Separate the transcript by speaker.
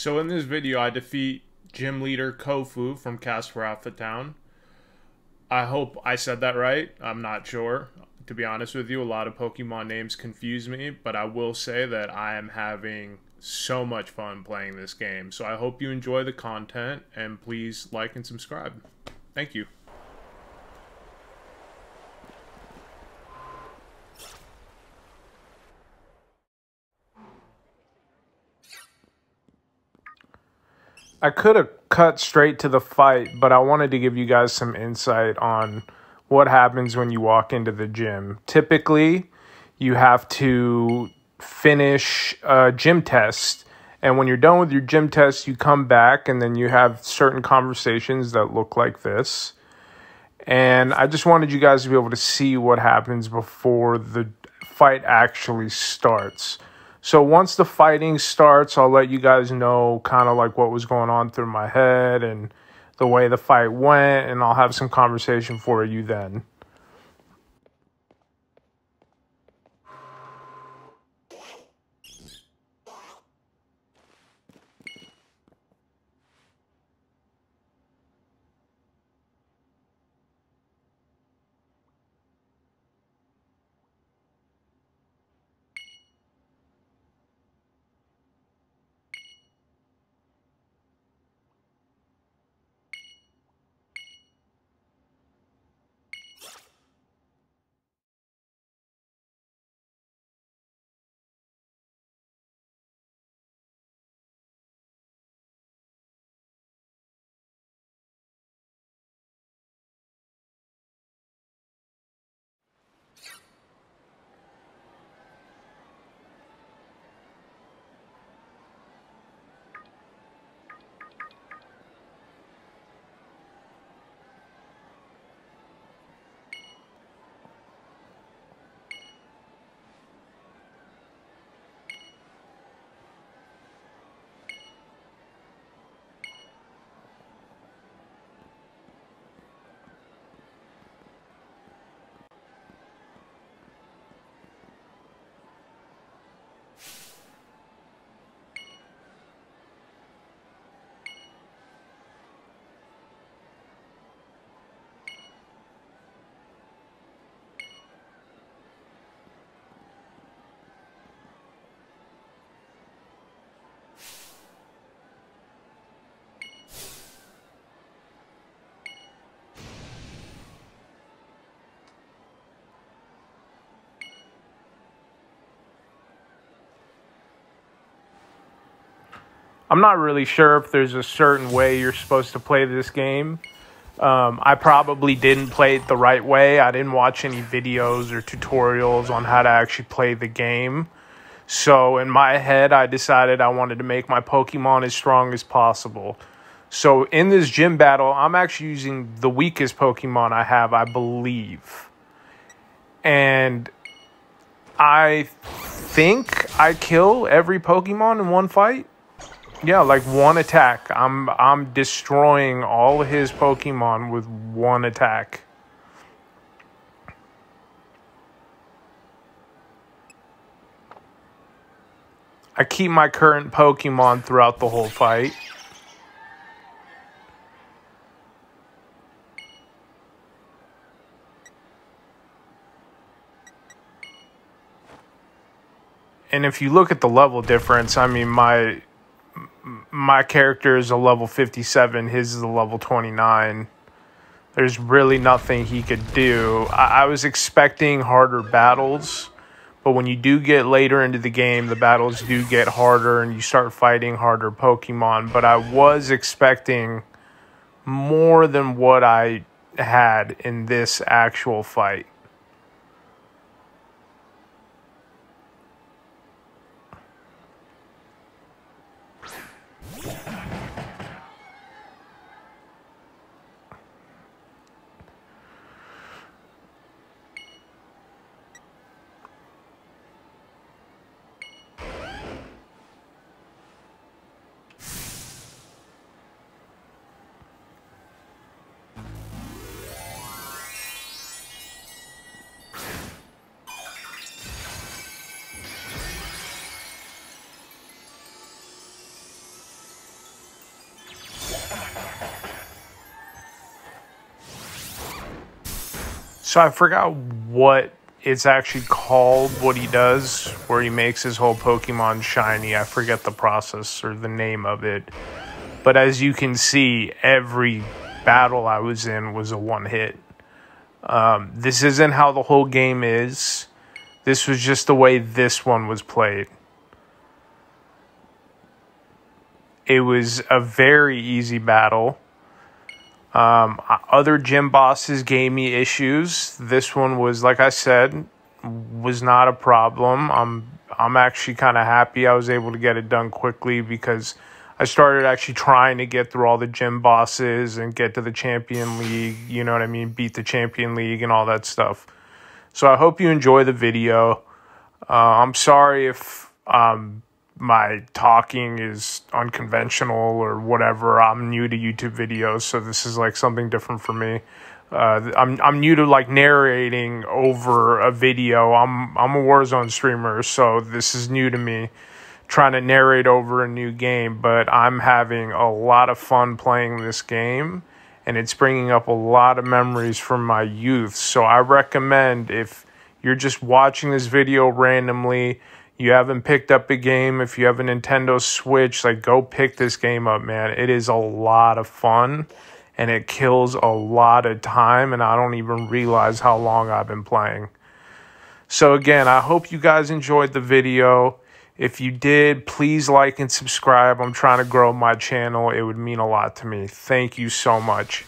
Speaker 1: So in this video, I defeat gym leader Kofu from Cascarrafa Town. I hope I said that right. I'm not sure. To be honest with you, a lot of Pokemon names confuse me, but I will say that I am having so much fun playing this game. So I hope you enjoy the content and please like and subscribe. Thank you. I could have cut straight to the fight, but I wanted to give you guys some insight on what happens when you walk into the gym. Typically, you have to finish a gym test. And when you're done with your gym test, you come back and then you have certain conversations that look like this. And I just wanted you guys to be able to see what happens before the fight actually starts. So once the fighting starts, I'll let you guys know kind of like what was going on through my head and the way the fight went, and I'll have some conversation for you then. I'm not really sure if there's a certain way you're supposed to play this game. Um, I probably didn't play it the right way. I didn't watch any videos or tutorials on how to actually play the game. So in my head, I decided I wanted to make my Pokemon as strong as possible. So in this gym battle, I'm actually using the weakest Pokemon I have, I believe. And I think I kill every Pokemon in one fight. Yeah, like one attack. I'm I'm destroying all his Pokemon with one attack. I keep my current Pokemon throughout the whole fight. And if you look at the level difference, I mean, my my character is a level 57, his is a level 29. There's really nothing he could do. I, I was expecting harder battles, but when you do get later into the game, the battles do get harder and you start fighting harder Pokemon. But I was expecting more than what I had in this actual fight. So I forgot what it's actually called, what he does, where he makes his whole Pokemon shiny. I forget the process or the name of it. But as you can see, every battle I was in was a one hit. Um, this isn't how the whole game is. This was just the way this one was played. It was a very easy battle. Um, other gym bosses gave me issues. This one was, like I said, was not a problem. I'm I'm actually kind of happy I was able to get it done quickly because I started actually trying to get through all the gym bosses and get to the champion league. You know what I mean? Beat the champion league and all that stuff. So I hope you enjoy the video. Uh, I'm sorry if um, my talking is unconventional or whatever. I'm new to YouTube videos, so this is like something different for me. Uh, I'm I'm new to like narrating over a video. I'm I'm a Warzone streamer, so this is new to me. Trying to narrate over a new game, but I'm having a lot of fun playing this game, and it's bringing up a lot of memories from my youth. So I recommend if you're just watching this video randomly you haven't picked up a game, if you have a Nintendo Switch, like go pick this game up, man. It is a lot of fun and it kills a lot of time, and I don't even realize how long I've been playing. So, again, I hope you guys enjoyed the video. If you did, please like and subscribe. I'm trying to grow my channel. It would mean a lot to me. Thank you so much.